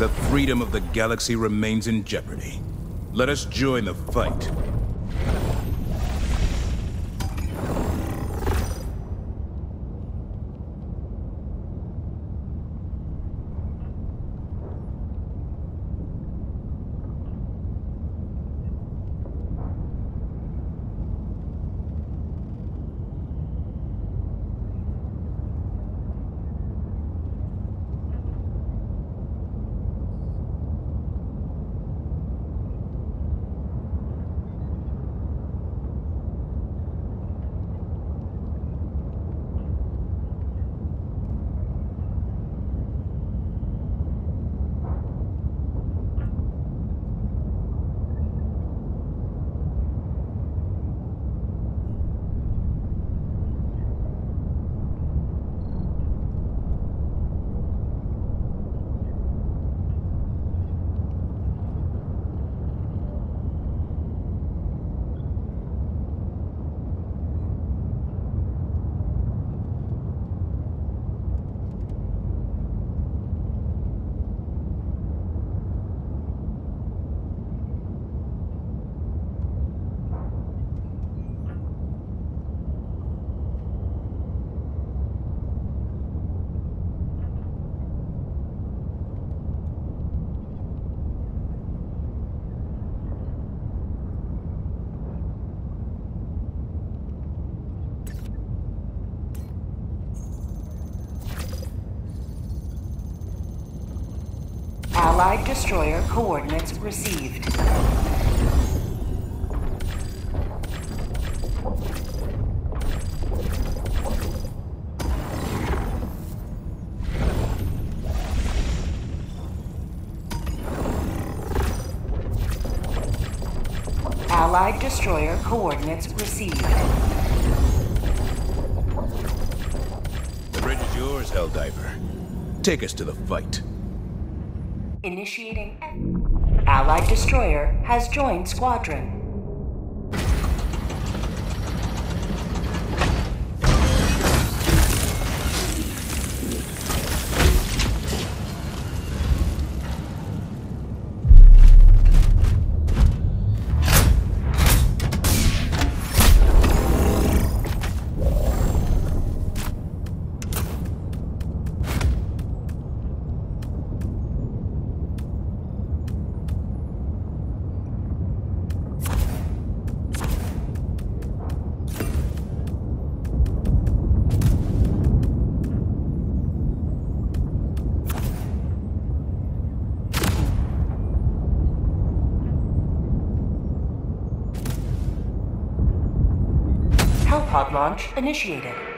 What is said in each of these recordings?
The freedom of the galaxy remains in jeopardy. Let us join the fight. Allied destroyer coordinates received. Allied destroyer coordinates received. The bridge is yours, Helldiver. Take us to the fight. Initiating. Allied destroyer has joined squadron. Launch initiated.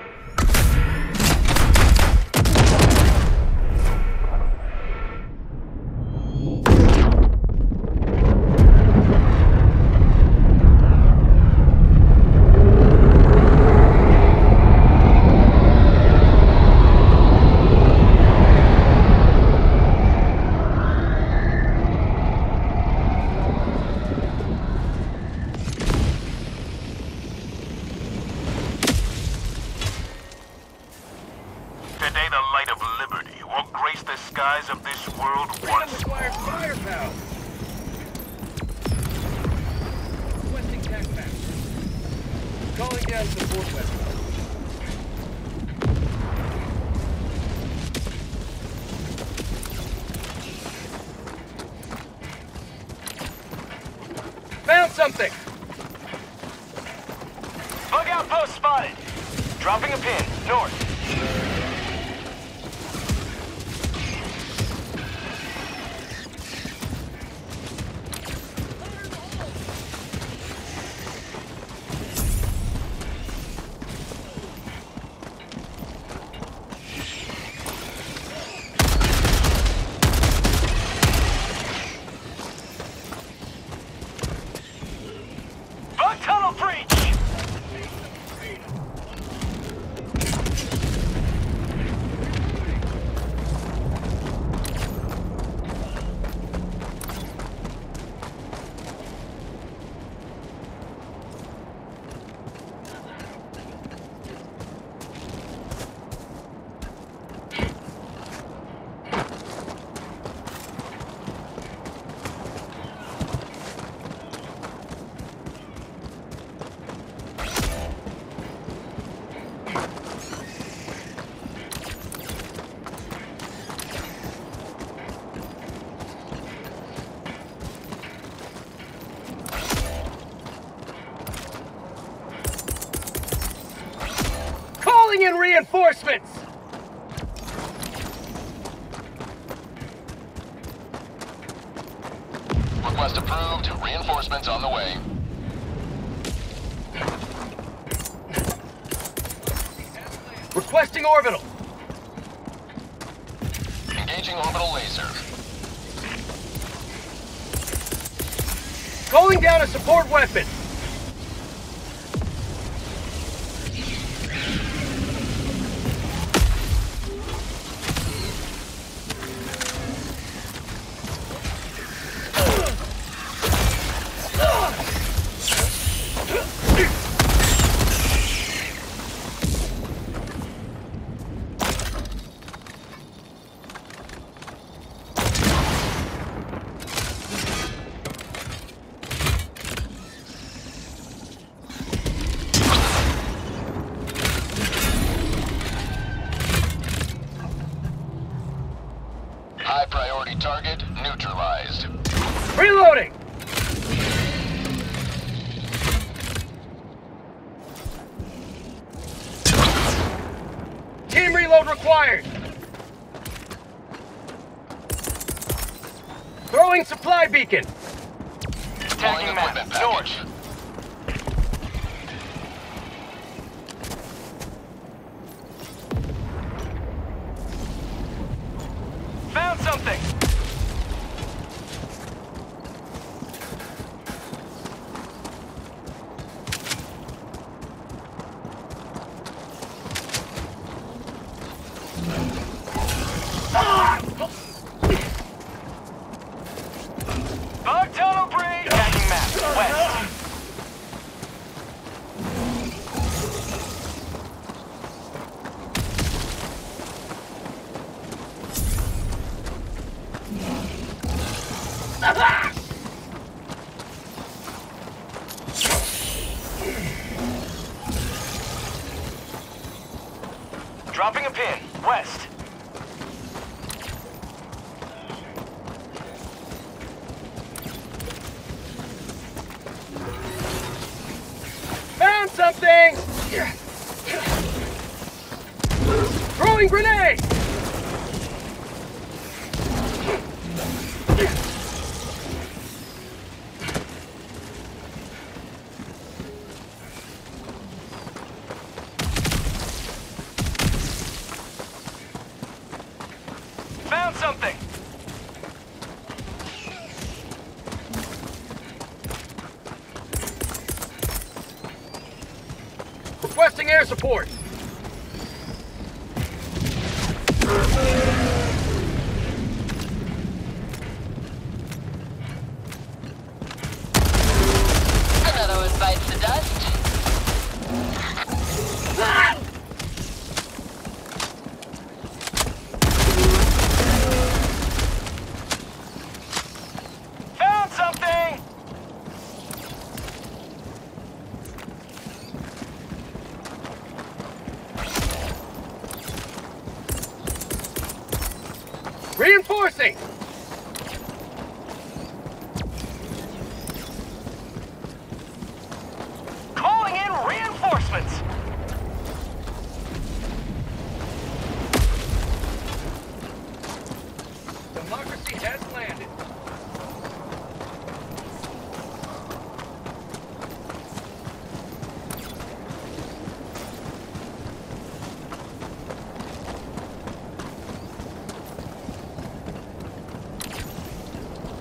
Something! Bug outpost spotted. Dropping a pin, north. Reinforcements! Request approved. Reinforcements on the way. Requesting orbital. Engaging orbital laser. Calling down a support weapon. Reload required! Throwing supply beacon! Deploying equipment package. Dropping a pin, west. Found something! Throwing grenade! Found something! Requesting air support. Another one bites the dust. Found something! Reinforcing! Calling in reinforcements! Democracy has landed.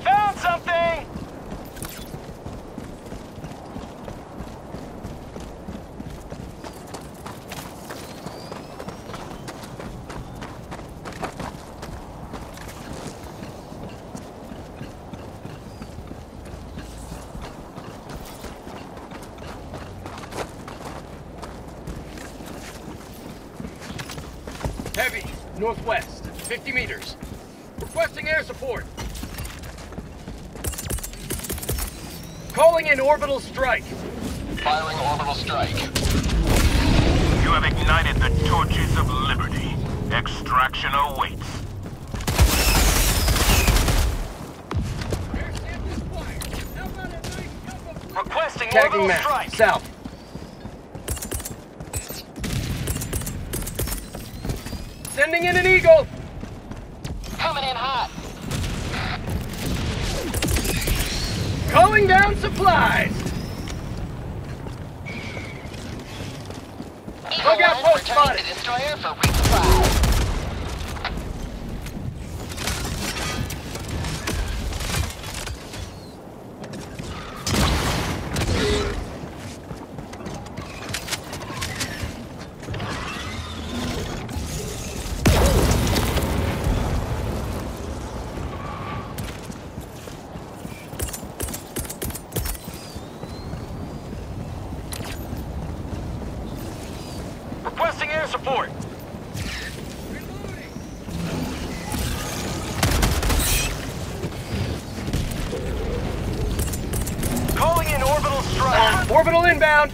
Found something! Heavy, northwest, 50 meters. Requesting air support. Calling in orbital strike. Firing orbital strike. You have ignited the torches of liberty. Extraction awaits. Requesting Tagging map, south. Sending in an eagle. Coming in hot. Calling down supplies. Eagle Look out, post spotted. Destroyer for resupply. Orbital inbound.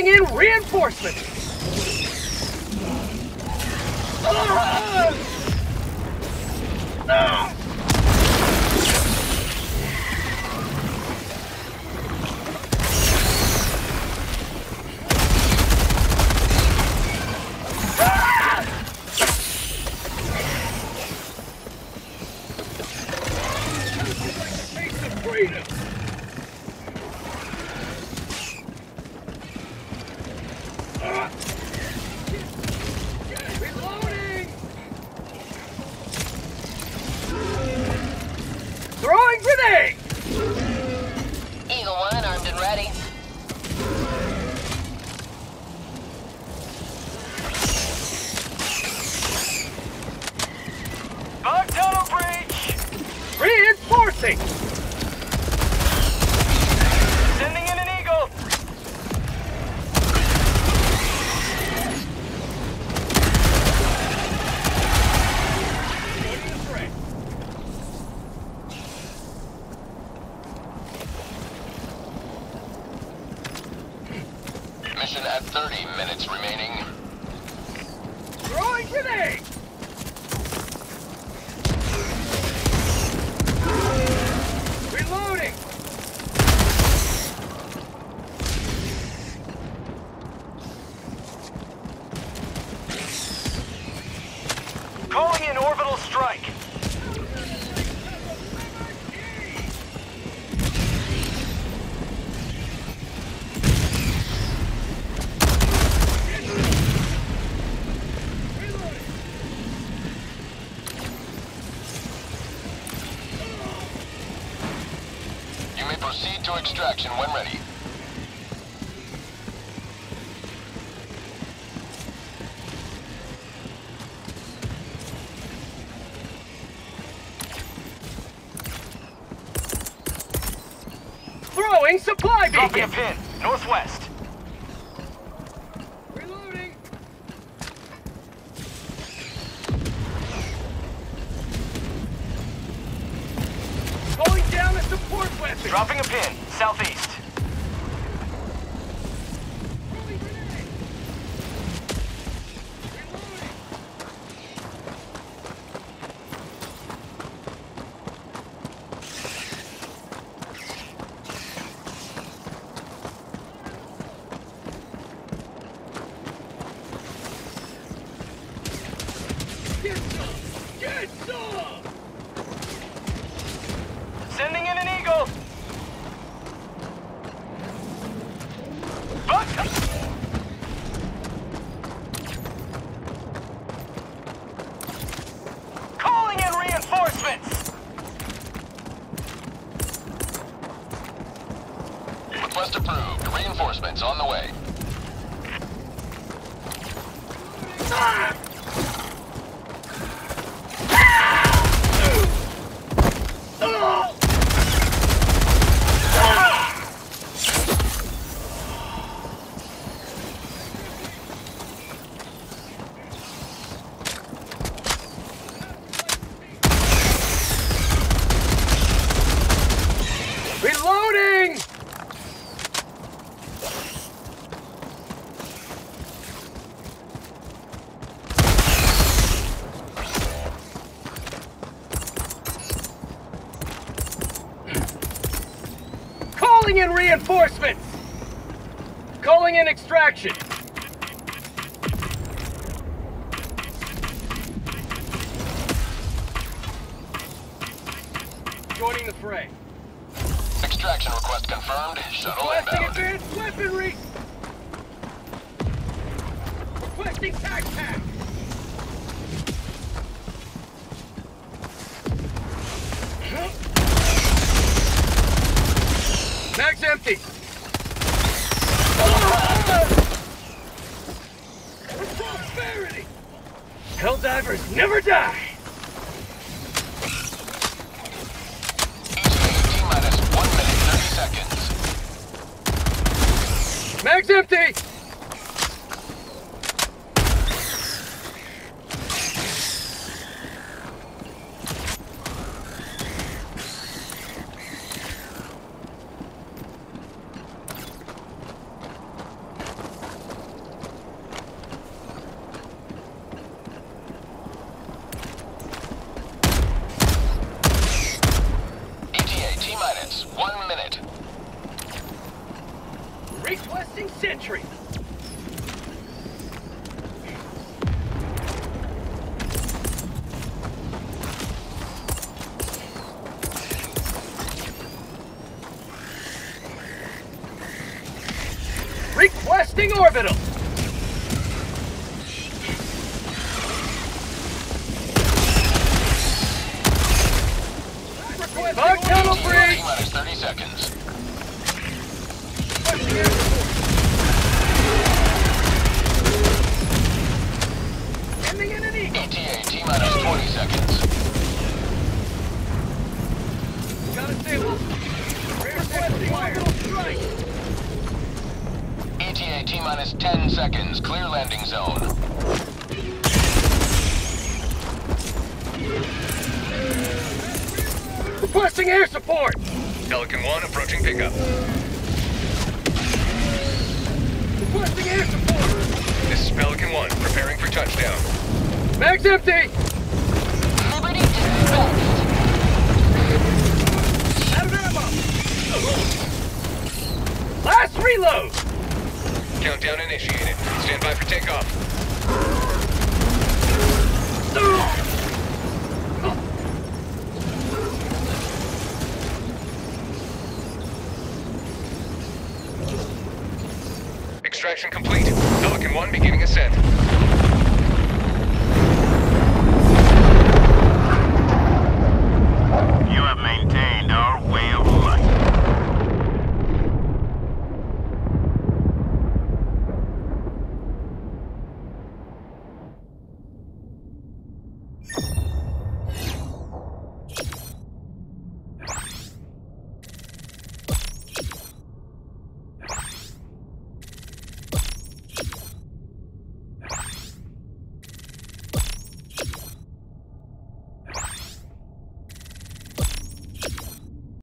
calling in reinforcements! Ah! Ah! safe. extraction when ready. Throwing supply beacon! A pin, northwest. seconds. Countdown initiated. Stand by for takeoff. Extraction complete. Pelican 1 beginning ascent.